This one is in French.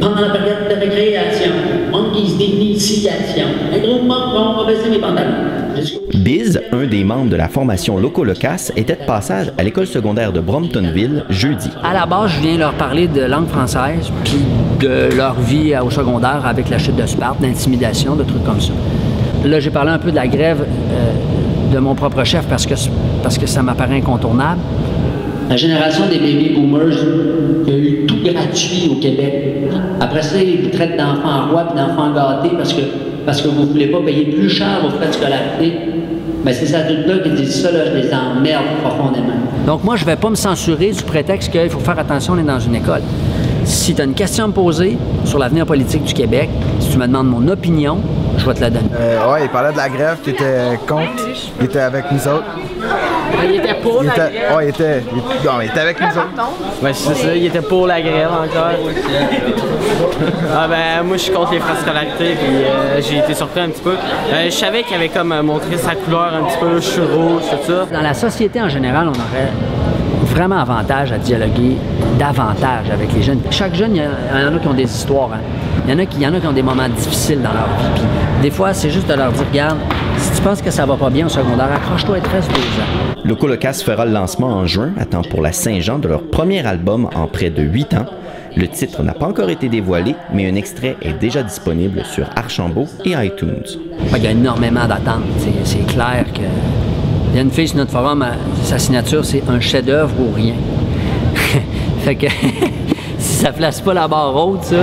Pendant la période de récréation, monkeys d'initiation, un va baisser mes pantalons. Biz, un des membres de la formation Loco Locas, était de passage à l'école secondaire de Bromptonville jeudi. À la base, je viens leur parler de langue française, puis de leur vie au secondaire avec la chute de Sparte, d'intimidation, de trucs comme ça. Là, j'ai parlé un peu de la grève euh, de mon propre chef parce que, parce que ça m'apparaît incontournable. La génération des baby boomers qui a eu tout gratuit au Québec. Après ça, ils vous traitent d'enfants rois et d'enfants gâtés parce que, parce que vous ne voulez pas payer plus cher vos frais de scolarité. Mais c'est ces adultes-là qui disent ça, là, je les emmerde profondément. Donc moi, je ne vais pas me censurer du prétexte qu'il faut faire attention, on est dans une école. Si tu as une question à me poser sur l'avenir politique du Québec, si tu me demandes mon opinion, je vais te la donner. Euh, ouais, il parlait de la grève qui était contre. Il était avec nous autres. Il était pour Il la était, grève. ouais, il était, il, non, il était avec nous autres. Ouais, c'est ça, il était pour la grève encore. Ah ben moi je suis contre les frais de scolarité puis euh, j'ai été surpris un petit peu. Euh, je savais qu'il avait comme euh, montré sa couleur un petit peu, je suis rouge, tout ça. Dans la société en général, on aurait vraiment avantage à dialoguer davantage avec les jeunes. Chaque jeune, il y, en a qui ont des histoires. hein. Il y en a qui, il y en a qui ont des moments difficiles dans leur vie. Puis des fois, c'est juste de leur dire, regarde, tu penses que ça va pas bien au secondaire, accroche-toi et te reste deux ans. Loco Locas fera le lancement en juin, à temps pour la Saint-Jean, de leur premier album en près de 8 ans. Le titre n'a pas encore été dévoilé, mais un extrait est déjà disponible sur Archambault et iTunes. Il y a énormément d'attentes. C'est- clair que. Il y a une fille sur notre forum, elle- sa signature, c'est un chef-d'œuvre ou rien. fait que si ça place pas la barre haute, ça,